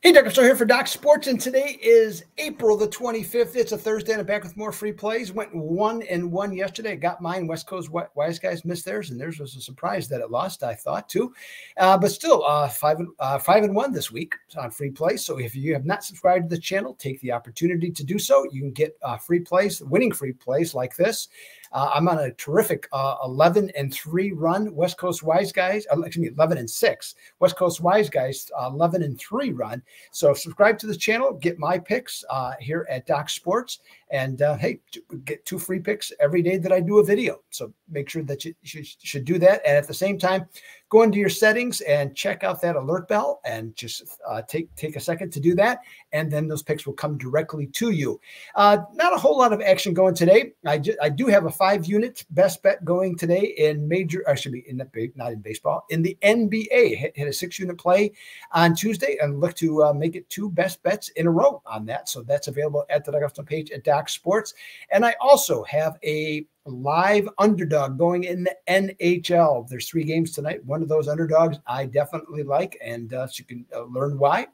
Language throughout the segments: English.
Hey, Doug, I'm here for Doc's Sports, and today is April the 25th. It's a Thursday, and I'm back with more free plays. Went one and one yesterday. Got mine. West Coast Wise Guys missed theirs, and theirs was a surprise that it lost, I thought, too. Uh, but still, uh, five, and, uh, five and one this week on free plays. So if you have not subscribed to the channel, take the opportunity to do so. You can get uh, free plays, winning free plays like this. Uh, I'm on a terrific uh, 11 and 3 run. West Coast Wise Guys, uh, excuse me, 11 and 6. West Coast Wise Guys, uh, 11 and 3 run. So subscribe to the channel, get my picks uh, here at Doc's Sports. And uh, hey, get two free picks every day that I do a video. So make sure that you should, do that. And at the same time, go into your settings and check out that alert bell and just uh, take take a second to do that. And then those picks will come directly to you. Uh, not a whole lot of action going today. I, ju- I do have a five unit best bet going today in major, I should be in the, not in baseball, in the NBA. Hit, hit a six unit play on Tuesday and look to uh, make it two best bets in a row on that. So that's available at the Doug page at Sports. And I also have a live underdog going in the NHL. There's three games tonight. One of those underdogs I definitely like, and uh, so you can uh, learn why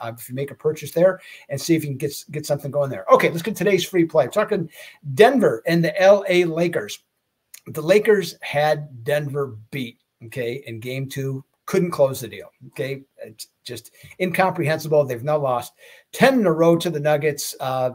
uh, if you make a purchase there and see if you can get get something going there. Okay, let's get today's free play. I'm talking Denver and the LA Lakers. The Lakers had Denver beat. Okay, in game two, couldn't close the deal. Okay, it's just incomprehensible. They've now lost ten in a row to the Nuggets. Uh,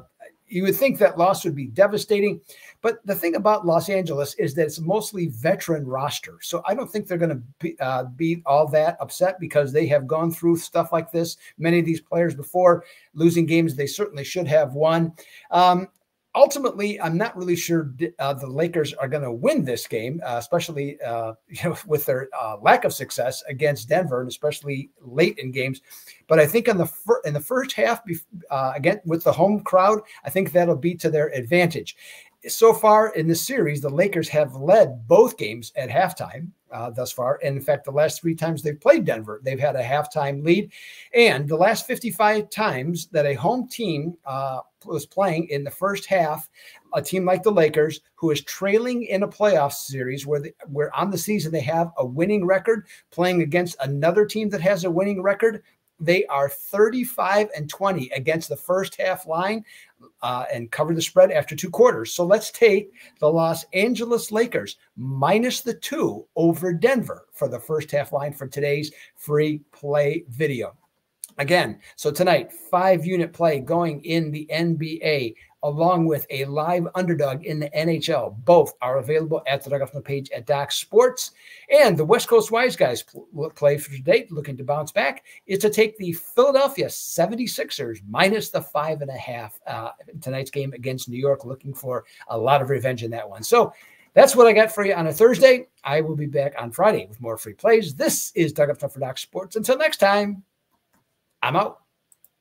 you would think that loss would be devastating. But the thing about Los Angeles is that it's mostly veteran roster. So I don't think they're going to be, uh, be all that upset because they have gone through stuff like this. Many of these players before losing games they certainly should have won. Um, ultimately, I'm not really sure uh, the Lakers are going to win this game, uh, especially uh, you know with their uh, lack of success against Denver, and especially late in games. But I think in the in the first half, uh, again with the home crowd, I think that'll be to their advantage. So far in this series, the Lakers have led both games at halftime uh, thus far. And in fact, the last three times they've played Denver, they've had a halftime lead. And the last 55 times that a home team uh, was playing in the first half, a team like the Lakers, who is trailing in a playoff series where, where on the season they have a winning record, playing against another team that has a winning record, they are 35 and 20 against the first half line uh, and cover the spread after two quarters. So let's take the Los Angeles Lakers minus the two over Denver for the first half line for today's free play video. Again, so tonight, five unit play going in the NBA along with a live underdog in the NHL. Both are available at the Doug Elfman page at Doc's Sports. And the West Coast Wise Guys play for today, looking to bounce back, is to take the Philadelphia 76ers minus the five and a half uh, tonight's game against New York, looking for a lot of revenge in that one. So that's what I got for you on a Thursday. I will be back on Friday with more free plays. This is Doug Upstone for Doc's Sports. Until next time, I'm out.